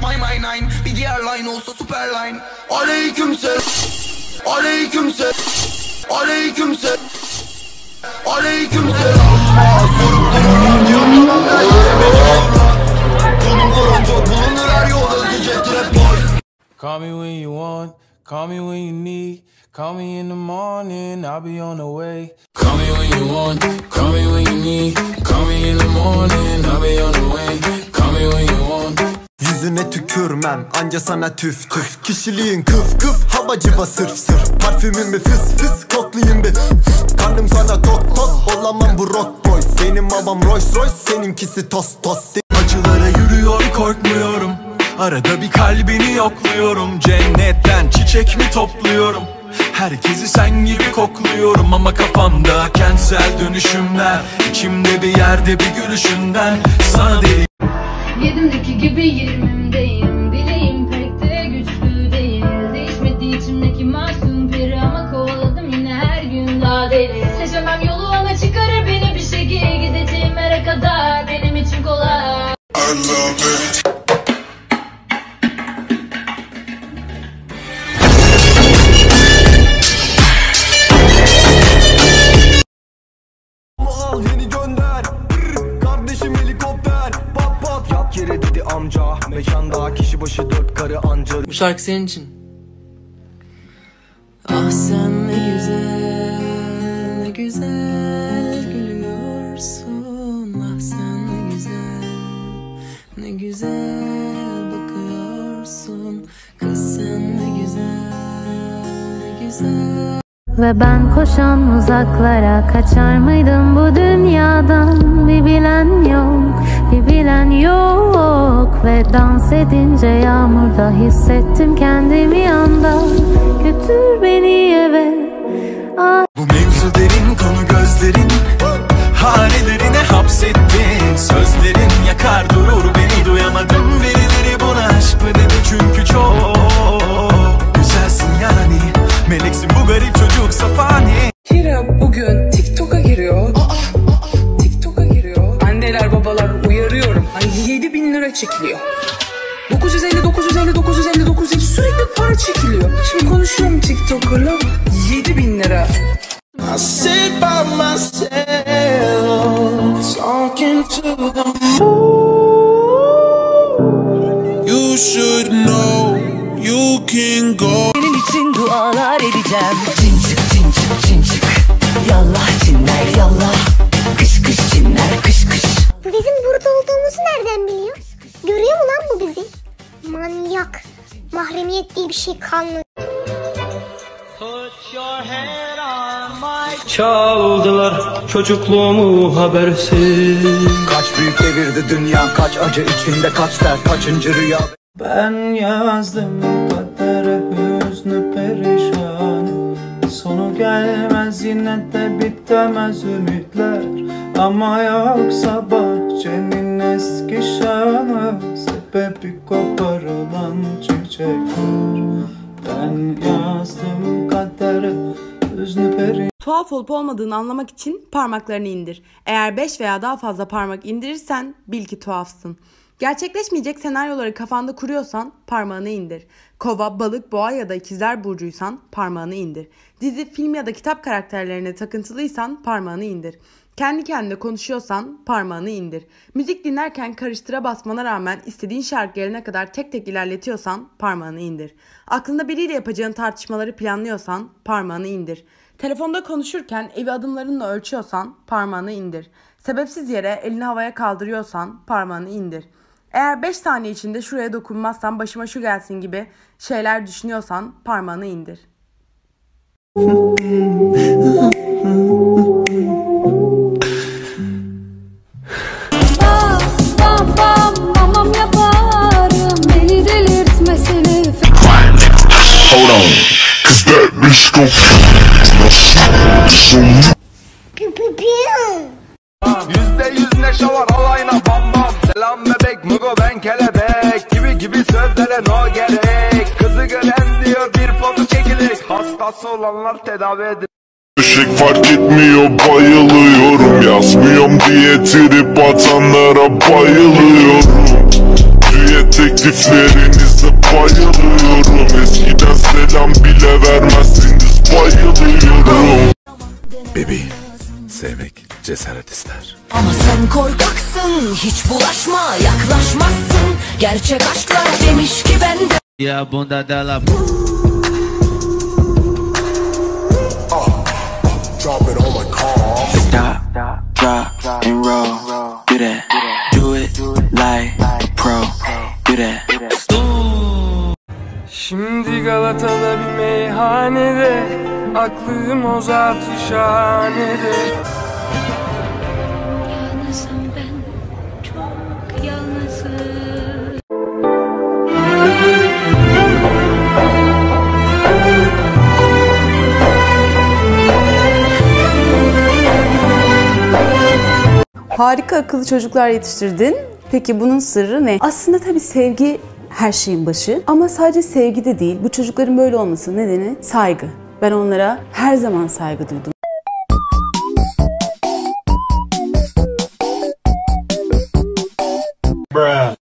my my nine. Super line. Call me when you want, call me when you need. Call me in the morning, I'll be on the way. Call me when you want, call me when you need. Call me in the morning, tükürmem anca sana tüf tüf. Kişiliğin kıf kıf havacıva sırf sırf Parfümün bir fıs fıs koklayayım bir. Karnım sana tok tok olamam bu rock boy. Benim babam Rolls Royce seninkisi tos tos Acılara yürüyor korkmuyorum. Arada bir kalbini yokluyorum. Cennetten çiçek mi topluyorum? Herkesi sen gibi kokluyorum Ama kafamda kentsel dönüşümler. İçimde bir yerde bir gülüşünden Sana deli Yedimdeki gibi yirmimdeyim Pat pat Yat yere dedi amca Mekanda kişi başı dört karı anca Bu şarkı senin için. Ah sen Ve ben koşan uzaklara kaçar mıydım bu dünyadan? Bir bilen yok, bir bilen yok. Ve dans edince yağmurda hissettim kendimi yanda. Götür beni eve. Bu mevzu derin konu gözlerin 7 bin lira çekiliyor. 950 950 950 950 sürekli para çekiliyor. Şimdi konuşuyorum TikToker'la 7 bin lira. I sit by myself Talking to the You should know you can go. Senin için dualar edeceğim. Cin çık cin çık cin çık. Yallah cinler yallah. Kış kış cinler kış kış. Bu bizim burada olduğumuzu nereden biliyor? Görüyor mu lan bu bizi? Manyak. Mahremiyet diye bir şey kalmadı. Çaldılar çocukluğumu habersiz Kaç büyük devirdi dünya Kaç acı içinde kaç dert Kaçıncı rüya Ben yazdım kadere hüznü perişan Sonu gelmez yine de bitemez ümitler Ama yoksa bahçenin Sebebi koparılan çiçekler Ben yazdım kadere hüznü perişan Tuhaf olup olmadığını anlamak için parmaklarını indir. Eğer 5 veya daha fazla parmak indirirsen bil ki tuhafsın. Gerçekleşmeyecek senaryoları kafanda kuruyorsan parmağını indir. Kova, balık, boğa ya da ikizler burcuysan parmağını indir. Dizi, film ya da kitap karakterlerine takıntılıysan parmağını indir. Kendi kendine konuşuyorsan parmağını indir. Müzik dinlerken karıştıra basmana rağmen istediğin şarkı gelene kadar tek tek ilerletiyorsan parmağını indir. Aklında biriyle yapacağın tartışmaları planlıyorsan parmağını indir. Telefonda konuşurken evi adımlarınla ölçüyorsan parmağını indir. Sebepsiz yere elini havaya kaldırıyorsan parmağını indir. Eğer 5 saniye içinde şuraya dokunmazsan başıma şu gelsin gibi şeyler düşünüyorsan parmağını indir. Yüzde yüz neşe var alayına Selam bebek mugo ben kelebek. Gibi gibi sözlere no gerek. Kızı gören diyor bir foto çekilir. Hastası olanlar tedavi edilir Işık fark etmiyor bayılıyorum. Yazmıyorum diye trip atanlara bayılıyorum. Düet Tekliflerinize bayılıyorum. Eskiden selam bile vermezsiniz bayılıyorum. Bebeğim, sevmek cesaret ister. Ama sen korkaksın hiç bulaşma yaklaşmazsın Gerçek aşklar demiş ki ben de E a bunda dela Drop it on my car Stop, drop, and roll. Do that. Do it like a pro. Do that. Şimdi Galata'da bir meyhanede Aklım o zatı şahanede Yalnızım ben çok yalnızım Harika akıllı çocuklar yetiştirdin. Peki bunun sırrı ne? Aslında tabii sevgi her şeyin başı ama sadece sevgi de değil. Bu çocukların böyle olması nedeni saygı. Ben onlara her zaman saygı duydum. Bruh.